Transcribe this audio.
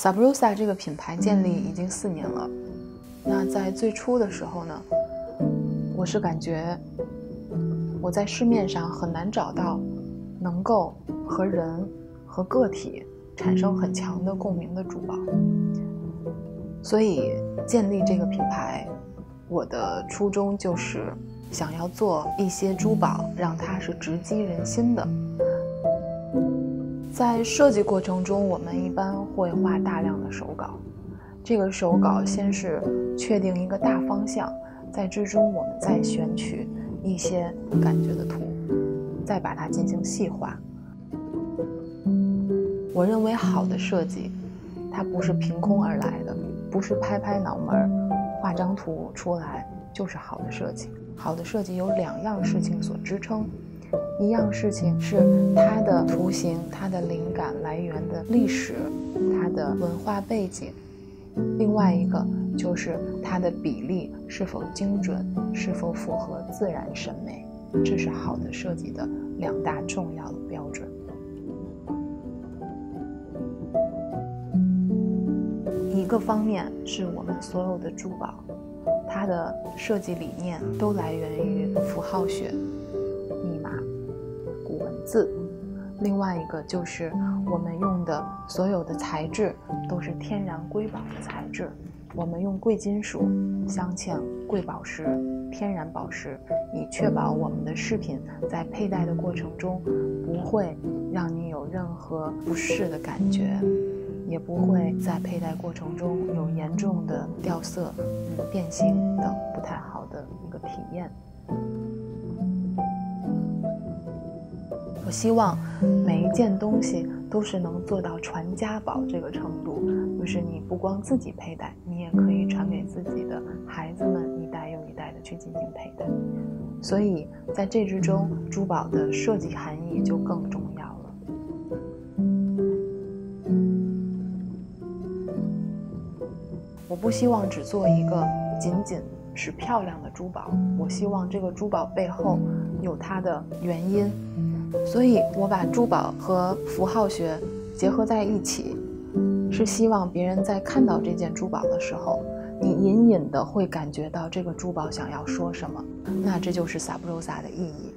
Sabrosa 这个品牌建立已经四年了。那在最初的时候呢，我是感觉我在市面上很难找到能够和人和个体产生很强的共鸣的珠宝，所以建立这个品牌，我的初衷就是想要做一些珠宝，让它是直击人心的。在设计过程中，我们一般会画大量的手稿。这个手稿先是确定一个大方向，在之中我们再选取一些感觉的图，再把它进行细化。我认为好的设计，它不是凭空而来的，不是拍拍脑门画张图出来就是好的设计。好的设计有两样事情所支撑。一样事情是它的图形、它的灵感来源的历史、它的文化背景；另外一个就是它的比例是否精准、是否符合自然审美。这是好的设计的两大重要的标准。一个方面是我们所有的珠宝，它的设计理念都来源于符号学。字，另外一个就是我们用的所有的材质都是天然瑰宝的材质，我们用贵金属镶嵌贵宝石、天然宝石，以确保我们的饰品在佩戴的过程中不会让你有任何不适的感觉，也不会在佩戴过程中有严重的掉色、变形等不太好的一个体验。我希望每一件东西都是能做到传家宝这个程度，就是你不光自己佩戴，你也可以传给自己的孩子们，一代又一代的去进行佩戴。所以在这之中，珠宝的设计含义就更重要了。我不希望只做一个仅仅是漂亮的珠宝，我希望这个珠宝背后有它的原因。所以，我把珠宝和符号学结合在一起，是希望别人在看到这件珠宝的时候，你隐隐的会感觉到这个珠宝想要说什么。那这就是萨布罗萨的意义。